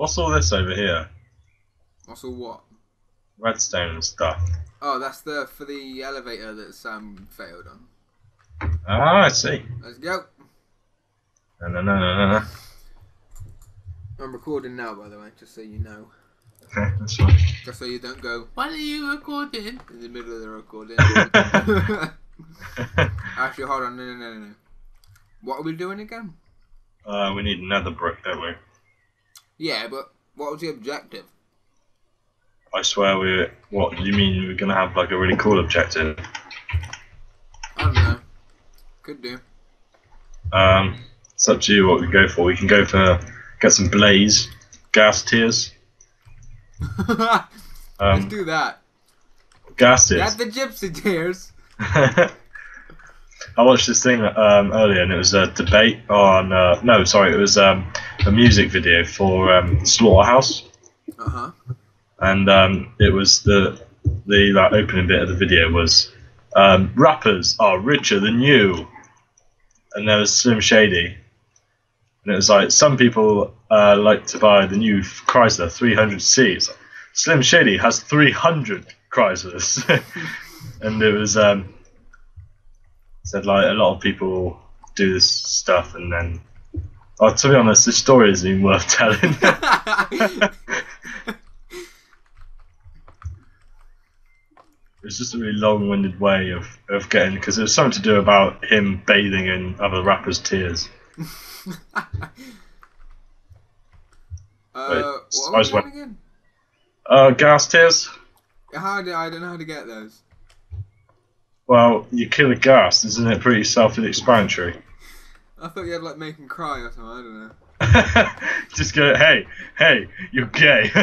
What's all this over here? What's all what? Redstone and stuff. Oh, that's the for the elevator that Sam failed on. Ah, I see. Let's go. No, no, no, no, no. I'm recording now, by the way, just so you know. Okay, that's fine. Just so you don't go, what are you recording? In the middle of the recording. Actually, hold on, no, no, no, no, no. What are we doing again? uh, we need another brick, don't we? Yeah, but what was the objective? I swear we're. What do you mean? We're gonna have like a really cool objective? I don't know. Could do. Um, it's up to you what we go for. We can go for get some blaze, ghast. Let's Um, do that. ghast That's tiers. the gypsy tears. I watched this thing um, earlier, and it was a debate on. Uh, no, sorry, it was um, a music video for um, Slaughterhouse, Uh huh. and um, it was the the like opening bit of the video was um, rappers are richer than you, and there was Slim Shady, and it was like some people uh, like to buy the new Chrysler 300C. It's like, Slim Shady has 300 Chryslers, and it was um, said like a lot of people do this stuff, and then. Oh, to be honest, the story isn't even worth telling. It was just a really long-winded way of, of getting because it was something to do about him bathing in other rappers' tears. uh, I am I was doing again? Uh, ghast tears. How do I don't know how to get those. Well, you kill a ghast, isn't it? Pretty self-explanatory. I thought you had like make 'em cry or something. I don't know. just go, hey, hey, you're gay.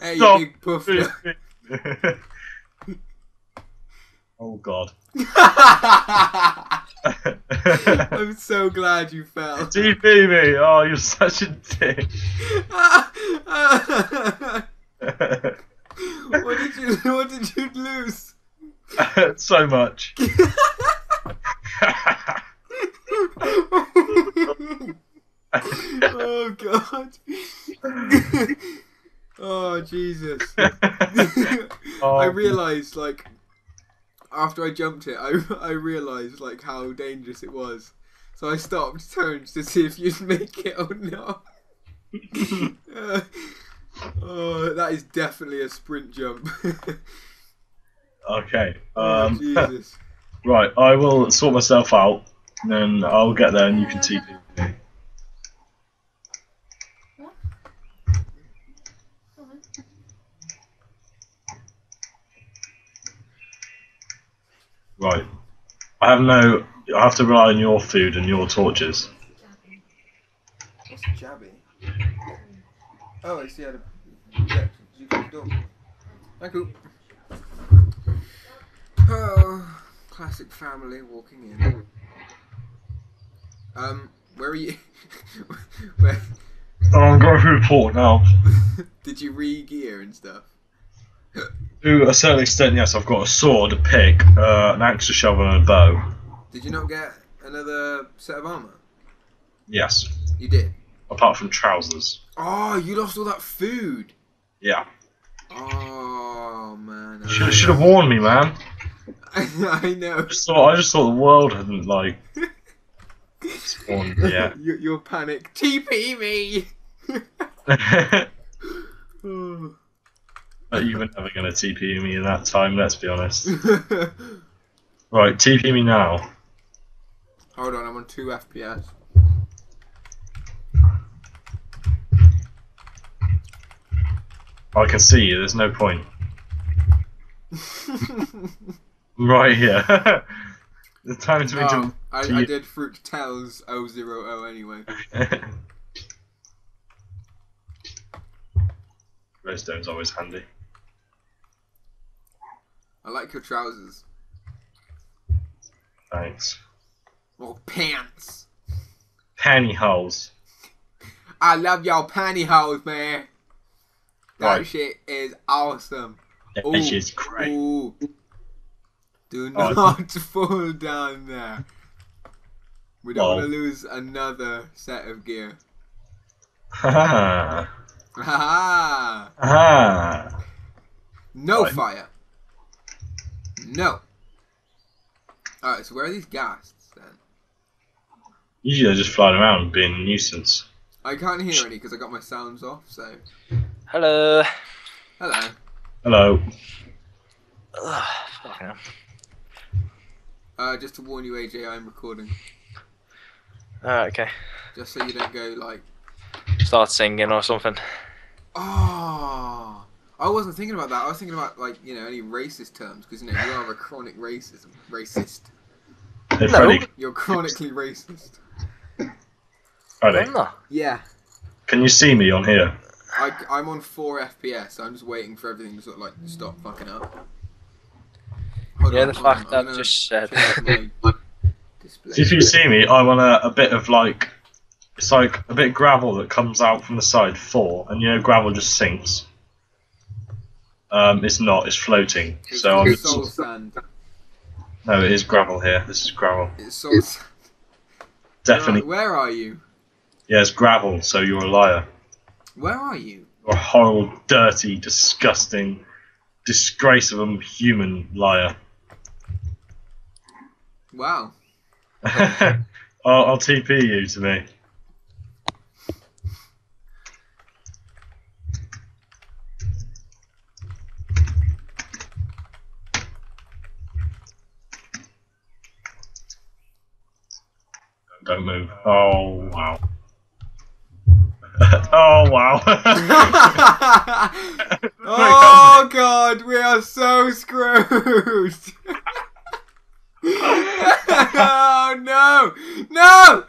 hey, Stop. you big puffer. oh God. I'm so glad you fell. TP me. Oh, you're such a dick. what did you What did you lose? so much. oh God. oh Jesus. Oh, I realised like after I jumped it, I I realised like how dangerous it was. So I stopped, turned to see if you'd make it or not. Uh, oh, that is definitely a sprint jump. Okay. oh, Um, Jesus. right, I will sort myself out, and then I'll get there, and you can TP me. Right. I have no. I have to rely on your food and your torches. What's jabby? Oh, I see how to. Yeah, you can do. Thank you. Oh, classic family walking in. Um, where are you? where Oh, I'm going through the port now. did you re-gear and stuff? To a certain extent, yes. I've got a sword, a pick, uh, an axe, a shovel, and a bow. Did you not get another set of armor? Yes. You did. Apart from trousers. Oh, you lost all that food. Yeah. Oh man. I Should should have warned me, man. I know. I just thought I just thought the world hadn't like spawned yet. your, your panic. TP me. Oh. but you were never gonna TP me in that time. Let's be honest. Right, TP me now. Hold on, I'm on two FPS. I can see you. There's no point. Right here. the time to oh, to. I, to I did Fruit Tells 000 anyway. Redstone's always handy. I like your trousers. Thanks. Or pants. Pantyhose. I love y'all pantyhose, man. That Right. shit is awesome. That Ooh, shit's great. Ooh. Do Oh, not fall down there. We don't Well. want to oh. lose another set of gear. Ha Ha ha. No Right. fire. No. Alright, so where are these ghasts then? Usually they're just flying around being a nuisance. I can't hear any because I got my sounds off, so. Hello. Hello. Hello. Ugh, fucking. Uh, just to warn you, AJ, I'm recording. Alright, okay. Just so you don't go like, Start singing or something. oh. I wasn't thinking about that. I was thinking about like you know any racist terms because you know you are a chronic racism racist. Hey, No. Freddy. You're chronically racist. Freddy. I'm not. Yeah. Can you see me on here? I, I'm on 4 FPS. So I'm just waiting for everything to sort of like stop fucking up. Hold Yeah, on, the hold fact that gonna just said. change. If you see me, I'm on a, a bit of like, it's like a bit of gravel that comes out from the side four, and you know gravel just sinks. Um, it's not. It's floating. It's So I'm called soul sand. no, it is gravel here. This is gravel. It's soul. Definitely, Where are you? yeah, it's gravel. So you're a liar. Where are you? You're a horrible, dirty, disgusting, disgrace of a human liar. Wow. I'll, I'll TP you to me. Don't move. Oh wow. Oh wow. oh god, we are so screwed. oh no, no.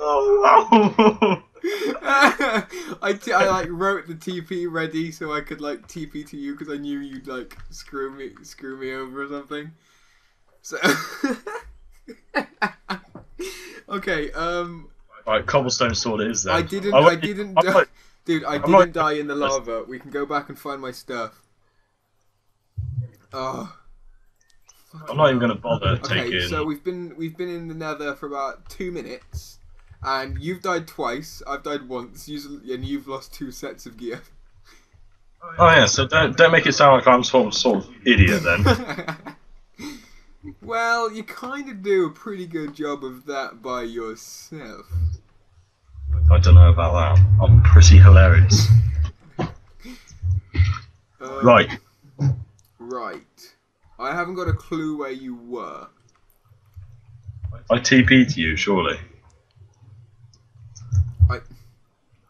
oh wow. I, t- I like wrote the TP ready so I could like TP to you because I knew you'd like screw me screw me over or something. So okay, um, Right, cobblestone sword it is then. I didn't, Oh, I didn't, I'm di- not- dude, I I'm didn't not- die in the lava. We can go back and find my stuff. Oh. I'm not even gonna bother Okay, taking. so we've been we've been in the Nether for about two minutes, and you've died twice. I've died once, and you've lost two sets of gear. Oh yeah, so don't don't make it sound like I'm of sort of idiot then. well, you kind of do a pretty good job of that by yourself. I don't know about that. I'm pretty hilarious. Um, Right. Right. I haven't got a clue where you were. I TP'd you, surely.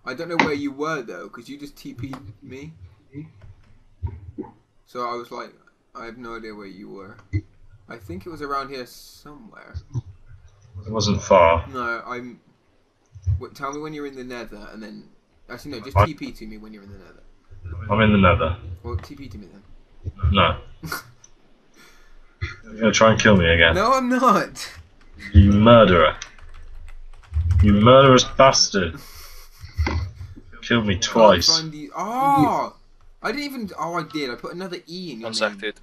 I don't know where you were though, because you just TP'd me. So I was like, I have no idea where you were. I think it was around here somewhere. It wasn't far. No, I'm. What, tell me when you're in the Nether, and then actually no, just I- TP to me when you're in the Nether. I'm in the nether. Well, TP to me then. No. You're gonna try and kill me again. No, I'm not. You murderer. You murderous bastard. Killed me twice. find the- Oh, I didn't even. Oh, I did. I put another E in your One name. sec,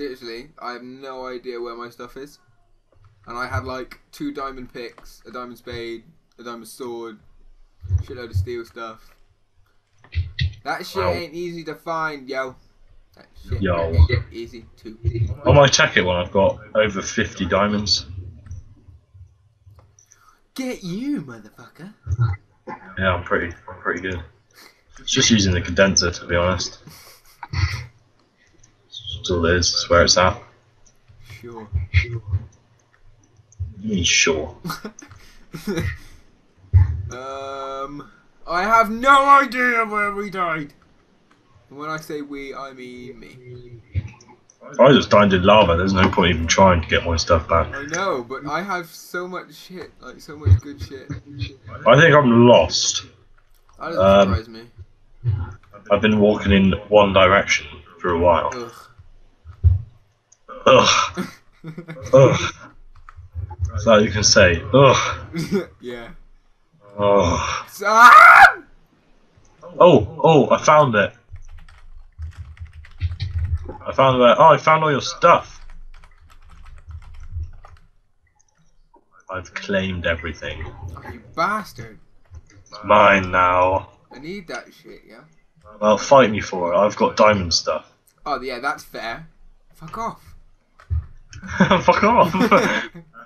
Seriously, I have no idea where my stuff is. And I had like two diamond picks, a diamond spade, a diamond sword, shitload of steel stuff. That shit Wow. ain't easy to find, yo. That shit Yo. ain't easy to On my check it one, I've got over 50 diamonds. get you, motherfucker. Yeah, I'm pretty, I'm pretty good. It's just using the condenser, to be honest. Is. Where it's at. Sure. You mean sure? um, I have no idea where we died. And when I say we, I mean me. I just died in lava, there's no point even trying to get my stuff back. I know, but I have so much shit, like so much good shit. I think I'm lost. That doesn't Um, surprise me. I've been walking in one direction for a while. Ugh. Ugh. Ugh. That's all you can say. Ugh. yeah. Oh. Ah! Oh, oh, I found it. I found where. Oh, I found all your stuff. I've claimed everything. You bastard. It's mine now. I need that shit, yeah? Well, fight me for it. I've got diamond stuff. Oh, yeah, that's fair. Fuck off. Fuck off.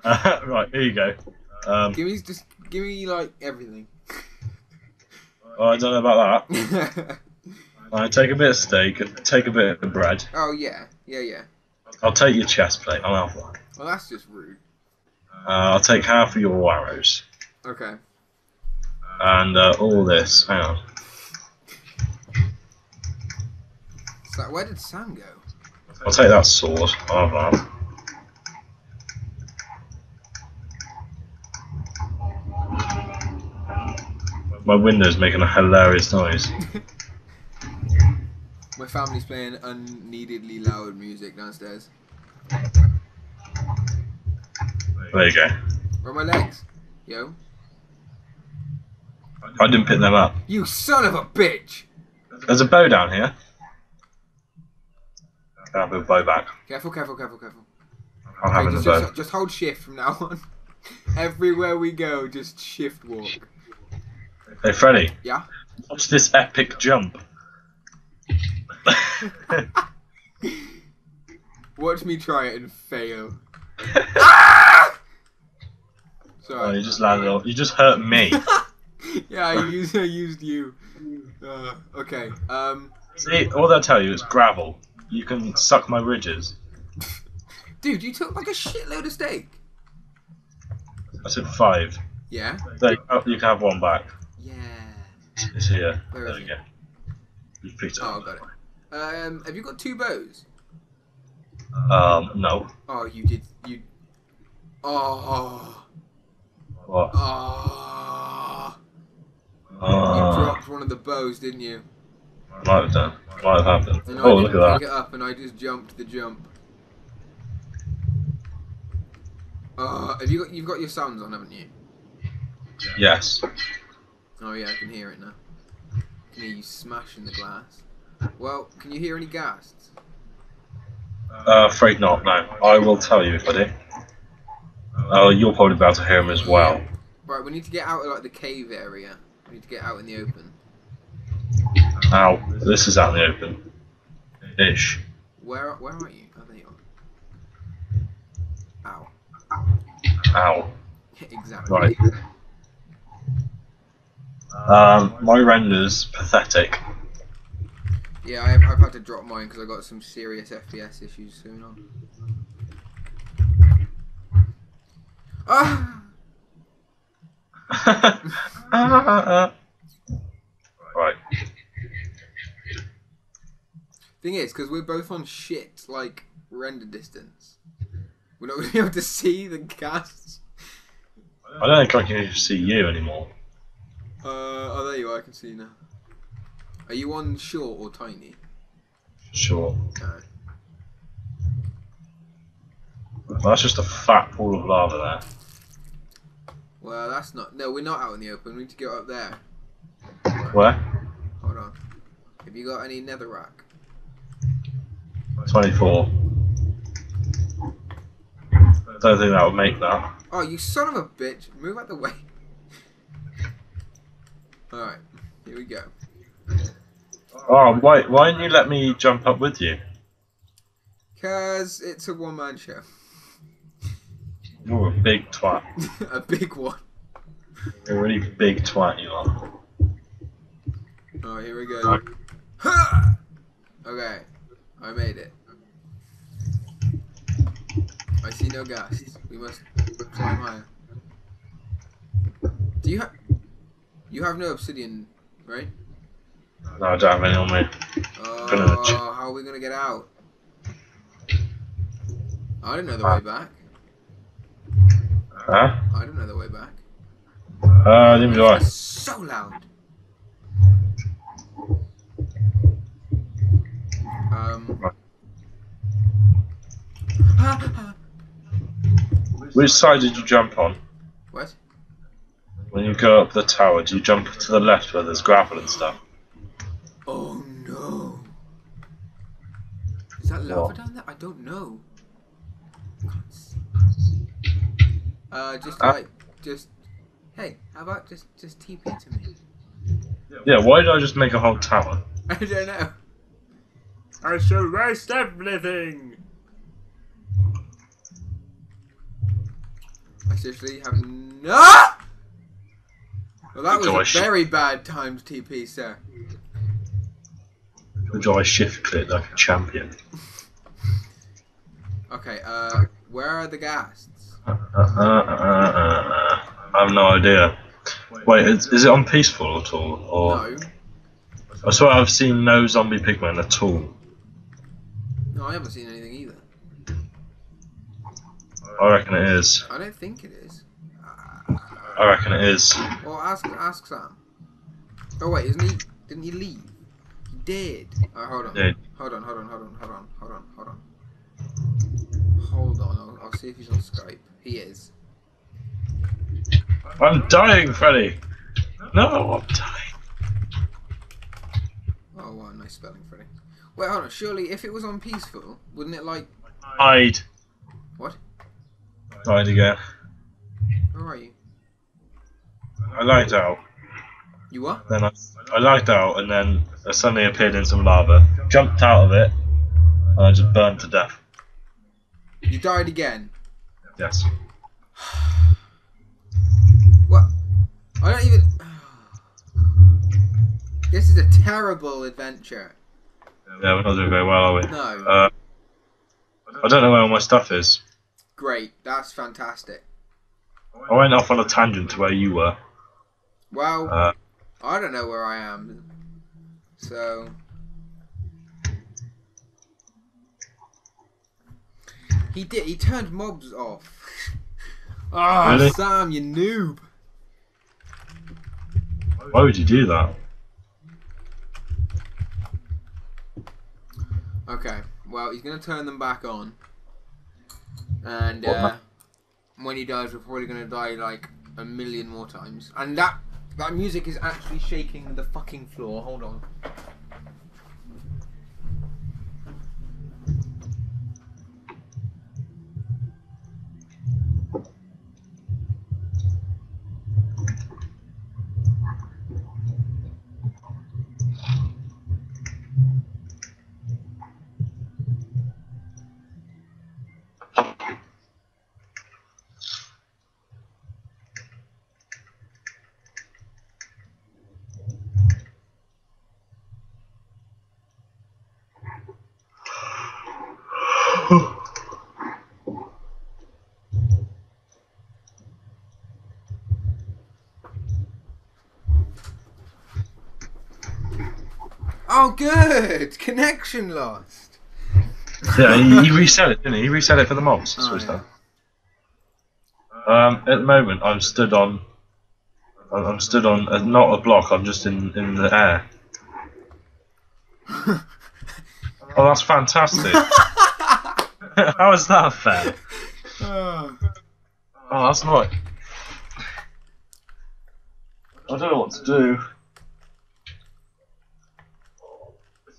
Uh, right, here you go. Um, Give me just give me like everything. well, I don't know about that. I take a bit of steak, take a bit of bread. oh yeah, yeah, yeah. I'll take your chest plate. I'll have one. Well, that's just rude. Uh, I'll take half of your arrows. Okay. And uh, all this. Hang on. So where did Sam go? I'll take that sword. I'll have that. My window's making a hilarious noise. My family's playing unneededly loud music downstairs. There you go. Where are my legs? Yo. I didn't pick them up. You son of a bitch! There's a bow down here. I'll have a bow back. Careful, careful, careful, careful. I'm having a bow. just, just hold shift from now on. Everywhere we go, just shift walk. Hey, Freddy. Yeah? Watch this epic jump. Watch me try it and fail. oh, Sorry. you just landed on. You just hurt me. yeah, I used I used you. Uh, okay. Um, See, all they'll tell you is gravel. You can suck my ridges. dude, you took like a shitload of steak. I said five. Yeah. There, oh, you can have one back. It's here. Where there we it? go. Picked it Oh, up. got it. Um, have you got two bows? Um, no. Oh, you did. You. Oh. What? Oh. You Uh, dropped one of the bows, didn't you? might have done. Might have happened. And Oh, I look at pick that. it up, and I just jumped the jump. Uh, have you got you've got your sounds on, haven't you? Yes. Oh yeah, I can hear it now. I can hear you smashing the glass. Well, can you hear any ghasts? Uh, afraid not. No. I will tell you if I do. Oh, you're probably about to hear him as well. Right, we need to get out of like the cave area. We need to get out in the open. Ow. This is out in the open. Ish. Where where are you? Oh, there you are. Ow. Ow. exactly. Right. Um, my render's pathetic. Yeah, I've, I've had to drop mine because I got some serious FPS issues going on. Ah! right. Thing is, because we're both on shit like render distance, we're not gonna be able to see the ghasts. I don't think I can even see you anymore. Uh, oh, there you are. I can see you now. Are you on short or tiny? Sure. No. That's just a fat pool of lava there. Well, that's not. No, we're not out in the open. We need to go up there. Where? Hold on. Have you got any netherrack? 24. I Don't think that would make that. Oh, you son of a bitch! Move out the way. All right, here we go. Oh, why, why didn't you let me jump up with you? Cause it's a one-man show. You're a big twat. a big one. You're a really big twat, you are. Oh, here we go. Ha! Okay, I made it. I see no ghast. We must climb higher. Do you have? You have no obsidian, right? No, I don't have any on me. Oh, how are we gonna get out? I don't know the way back. Huh? I don't know the way back. Uh, neither do I. So loud. Um. Which side did you jump on? When you go up the tower, do you jump to the left where there's gravel and stuff? Oh no. Is that that lava What? down there? I don't know. Uh, just Ah. like, just, hey, how about just, just TP to me? Yeah, why did I just make a whole tower? I don't know. I shall roast everything. I seriously have no. Well, that was very bad times TP, sir. Do I shift click like a champion? Okay, uh, where are the ghasts? Uh, uh, uh, uh, I have no idea. Wait, is, is it on peaceful at all? Or No, I swear I've seen no zombie pigmen at all. no, I haven't seen anything either. I reckon it is. I don't think it is. I reckon it is. Ask ask Sam. Oh wait, isn't he? Didn't he leave? He did. Oh, hold on. Did. Hold on. Hold on. Hold on. Hold on. Hold on. Hold on. Hold on. I'll, I'll see if he's on Skype. He is. I'm dying, Freddy. No, I'm dying. Oh wow, nice spelling, Freddy. Wait, hold on. Surely, if it was on peaceful, wouldn't it like? Died. What? Died again. Where are you? I lagged out. You what? Then I, I lagged out, and then I suddenly appeared in some lava. Jumped out of it, and I just burned to death. You died again. Yes. What? I don't even. This is a terrible adventure. Yeah, we're not doing very well, are we? No. Uh, I don't know where all my stuff is. Great. That's fantastic. I went off on a tangent to where you were. Well, Uh, I don't know where I am. So. He did. He turned mobs off. Ah, Really? Sam, you noob. why would you do that? Okay. Well, he's gonna turn them back on. And uh, when he does, we're probably gonna die like a million more times. And that that music is actually shaking the fucking floor. Hold on. Oh, good. Connection lost. Yeah, he, he reset it, didn't he? He reset it for the mobs. That's Oh, what he's yeah. done. Um, at the moment, I'm stood on. I'm stood on uh, not a block. I'm just in in the air. Oh, that's fantastic! How is that fair? Ah. Oh, that's not. I don't know what to do.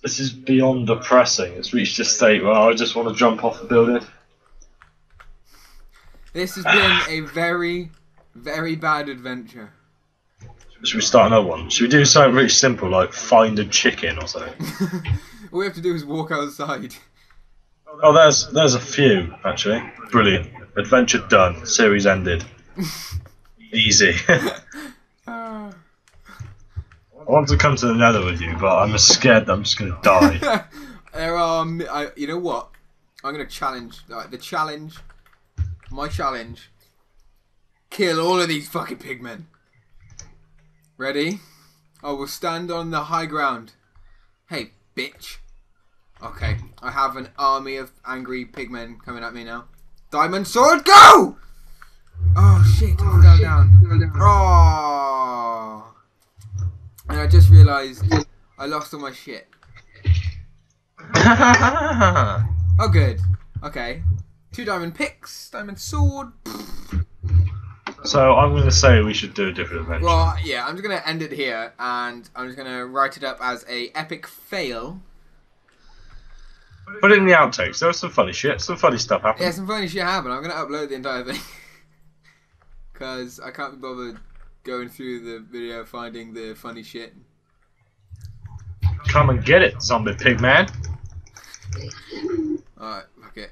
This is beyond depressing. It's reached a state where I just want to jump off the building. This has been a very, very bad adventure. Should we start another one? Should we do something really simple like find a chicken or something? All we have to do is walk outside. Oh, there's there's a few actually. Brilliant. Adventure done. Series ended. Easy. I want to come to the Nether with you, but I'm scared that I'm just gonna die. there are, I, you know what? I'm gonna challenge, like the challenge, my challenge. Kill all of these fucking pigmen. Ready? I will stand on the high ground. Hey, bitch. Okay, I have an army of angry pigmen coming at me now. Diamond sword, go! Oh shit, I fell down. Oh. I just realised I lost all my shit. Oh, good. Okay. Two diamond picks, diamond sword. so I'm gonna say we should do a different adventure. Well, yeah, I'm just gonna end it here, and I'm just gonna write it up as a epic fail. Put it in the outtakes. There was some funny shit. Some funny stuff happened. Yeah, some funny shit happened. I'm gonna upload the entire thing because I can't be bothered going through the video finding the funny shit. Come and get it, zombie pig man. Alright, fuck it.